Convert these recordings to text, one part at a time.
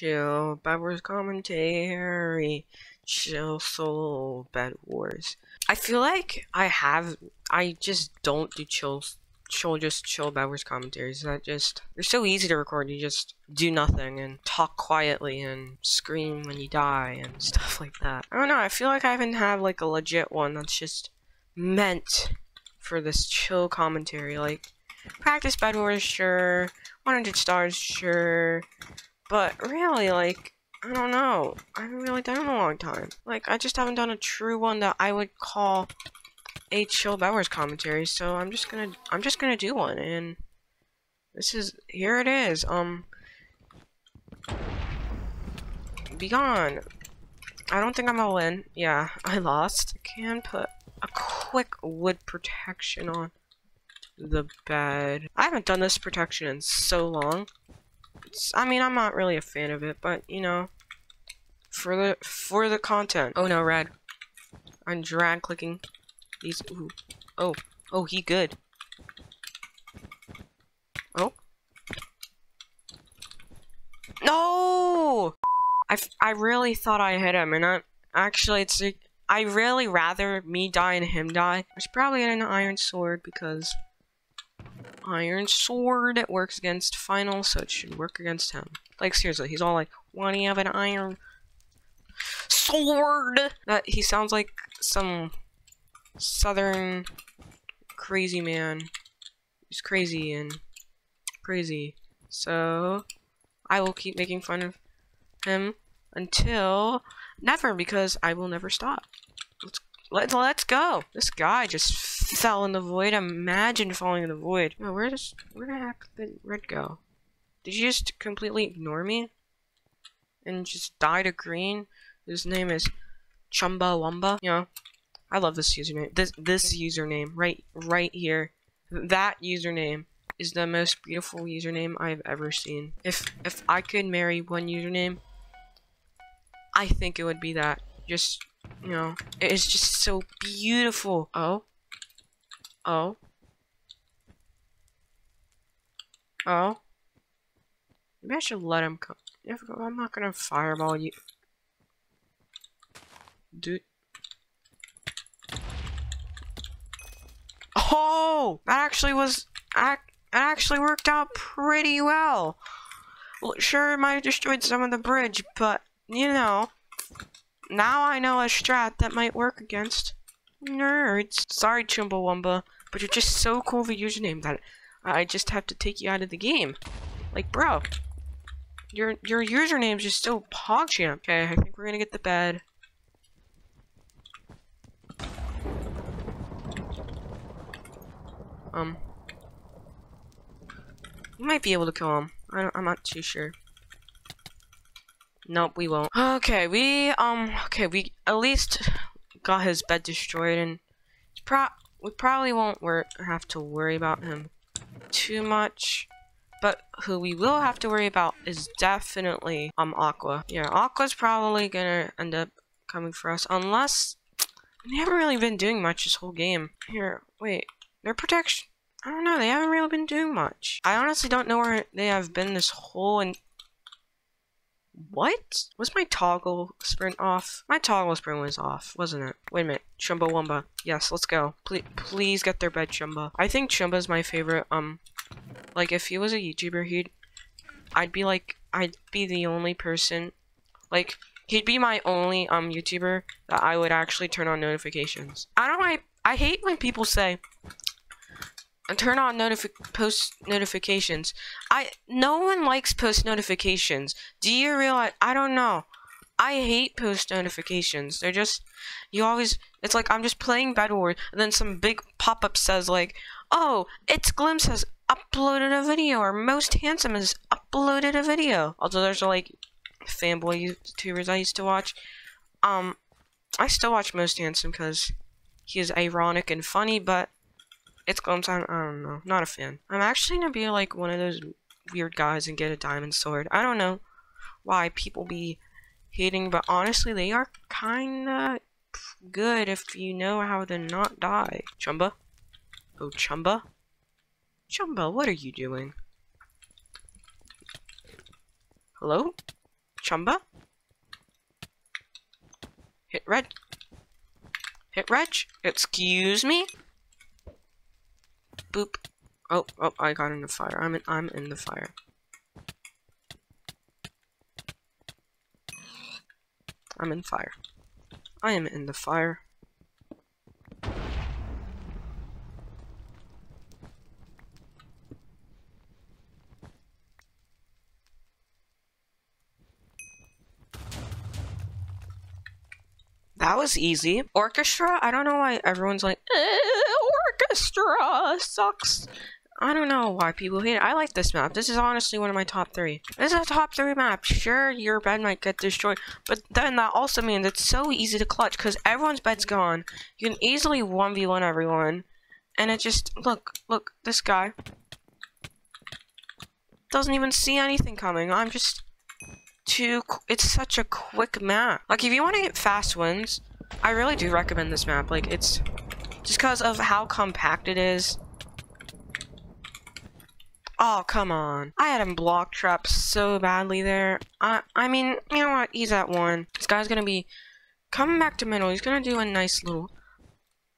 chill Bed Wars commentary, chill solo Bed Wars. I feel like I have, I just don't do chill, chill, just chill Bed Wars commentaries. That just, they're so easy to record. You just do nothing and talk quietly and scream when you die and stuff like that. I don't know. I feel like I haven't had like a legit one that's just meant for this chill commentary. Like, practice Bed Wars, sure. 100 stars, sure. But really, like, I don't know. I haven't really done it in a long time. Like, I just haven't done a true one that I would call a chill Bed Wars commentary. So I'm just gonna, I'm just gonna do one. And this is, here it is. Um, be gone. I don't think I'm gonna win. Yeah, I lost. Can put a quick wood protection on the bed. I haven't done this protection in so long. It's, I mean, I'm not really a fan of it, but you know, for the for the content. Oh no, red. I'm drag clicking these. Ooh. Oh, oh, he good. Oh. No! I, I really thought I hit him, and I actually it's I really rather me die and him die. It's probably an iron sword because iron sword it works against final, so it should work against him. Like seriously, he's all like, "Why do you have an iron sword?" That he sounds like some southern crazy man. He's crazy and crazy. So I will keep making fun of him until never because I will never stop. Let's let's go. This guy just fell in the void. Imagine falling in the void. Oh, where does where the heck did Red go? Did you just completely ignore me? And just die to green? His name is Chumbawamba. You know, I love this username. This this username right right here. That username is the most beautiful username I've ever seen. If if I could marry one username, I think it would be that. Just you know, it's just so beautiful. Oh. Oh. Oh. Maybe I should let him come. I'm not gonna fireball you. Dude. Oh! That actually was... That actually worked out pretty well. well. Sure, it might have destroyed some of the bridge, but, you know... Now I know a strat that might work against nerds. Sorry, Chumbawamba, but you're just so cool a username that I just have to take you out of the game. Like, bro, your your username's just so PogChamp. Okay, I think we're gonna get the bed. Um, you might be able to kill him. I am not too sure. Nope, we won't. Okay, we, um, okay, we at least got his bed destroyed, and it's pro we probably won't wor have to worry about him too much. But who we will have to worry about is definitely, um, Aqua. Yeah, Aqua's probably gonna end up coming for us, unless they haven't really been doing much this whole game. Here, wait, their protection. I don't know, they haven't really been doing much. I honestly don't know where they have been this whole what? Was my toggle sprint off? My toggle sprint was off, wasn't it? Wait a minute. Chumba Chumbawamba. Yes, let's go. Please, please get their bed, Chumba. I think Chumba's my favorite, um, like, if he was a YouTuber, he'd, I'd be like, I'd be the only person, like, he'd be my only, um, YouTuber that I would actually turn on notifications. I don't I, I hate when people say, and turn on notifi post notifications. I no one likes post notifications. Do you realize? I don't know. I hate post notifications. They're just you always. It's like I'm just playing Bed Wars, and then some big pop up says like, "Oh, it's Glimpse has uploaded a video," or "Most Handsome has uploaded a video." Although there's like fanboy YouTubers I used to watch. Um, I still watch Most Handsome because he is ironic and funny, but it's Glimpse. I don't know. Not a fan. I'm actually gonna be like one of those weird guys and get a diamond sword. I don't know why people be hating, but honestly, they are kinda good if you know how to not die. Chumba? Oh, Chumba? Chumba, what are you doing? Hello? Chumba. Hit red. Hit reg. Excuse me. Boop. Oh, oh, I got in the fire. I'm in, I'm in the fire. I'm in fire. I am in the fire. That was easy. Orchestra, I don't know why everyone's like, orchestra sucks. I don't know why people hate it. I like this map. This is honestly one of my top three. This is a top three map. Sure, your bed might get destroyed, but then that also means it's so easy to clutch because everyone's bed's gone. You can easily 1v1 everyone. And it just, look, look, this guy doesn't even see anything coming. I'm just too, it's such a quick map. Like, if you want to get fast wins, I really do recommend this map. Like, it's just because of how compact it is Oh, come on. I had him block trap so badly there. I I mean, you know what? He's at one. This guy's gonna be coming back to middle. He's gonna do a nice little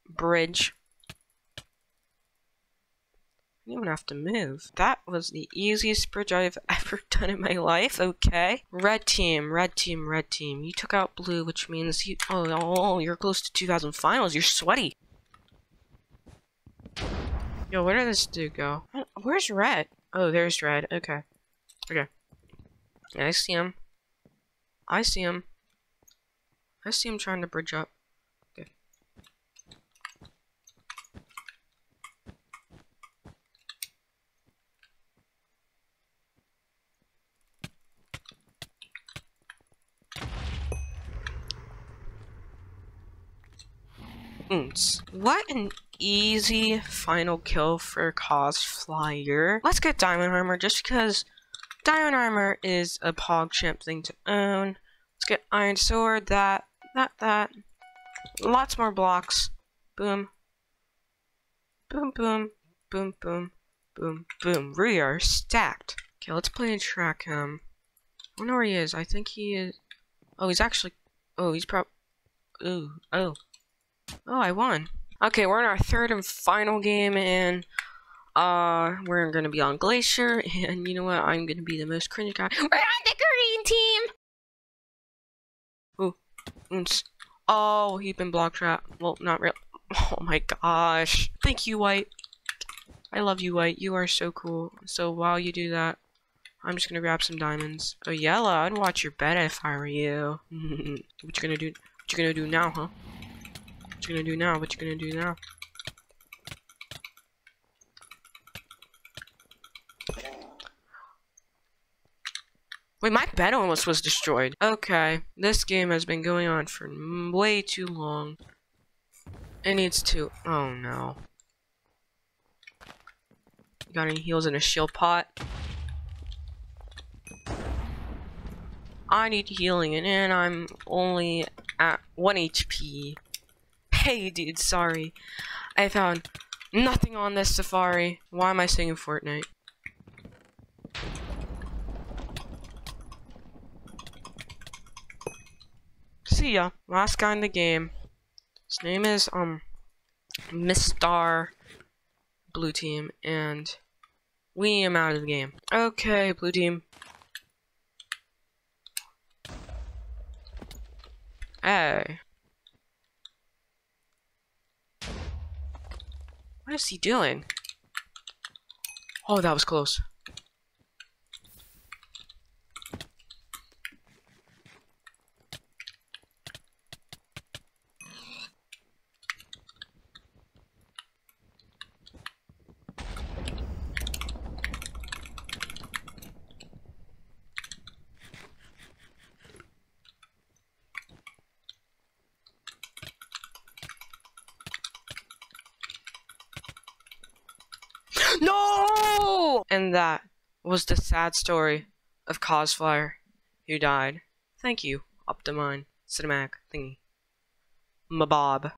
bridge. You don't even have to move. That was the easiest bridge I've ever done in my life, okay? Red team, red team, red team. You took out blue, which means you- oh, oh, oh you're close to 2000 finals. You're sweaty. Yo, where did this dude go? Where's red? Oh, there's red. Okay. Okay. Yeah, I see him. I see him. I see him trying to bridge up. Okay. Mm, what an easy final kill for Cosflyer. Let's get Diamond Armor just because Diamond Armor is a PogChamp thing to own. Let's get Iron Sword, that, that, that. Lots more blocks. Boom. Boom, boom, boom, boom, boom, boom. We are stacked. Okay, let's play and track him. I wonder where he is. I think he is... Oh, he's actually... Oh, he's prob... Ooh, oh. Oh, I won. Okay, we're in our third and final game, and uh, we're gonna be on Glacier, and you know what? I'm gonna be the most cringe guy. We're on the green team. Ooh, Oops. oh, he's been block trap. Well, not real. Oh my gosh! Thank you, White. I love you, White. You are so cool. So while you do that, I'm just gonna grab some diamonds. Oh, yellow. I'd watch your bed if I were you. what you gonna do? What you gonna do now, huh? What you gonna do now? What you gonna do now? Wait, my bed almost was destroyed. Okay, this game has been going on for way too long. It needs to... Oh, no. You got any heals in a shield pot? I need healing, and I'm only at 1 HP. Hey, dude, sorry. I found nothing on this safari. Why am I singing Fortnite? See ya. Last guy in the game. His name is, um, Mr. Blue Team, and we am out of the game. Okay, Blue Team. Hey. What is he doing? Oh, that was close. No! And that was the sad story of Cosflyer, who died. Thank you, Optifine Cinematic Thingy. Mabob.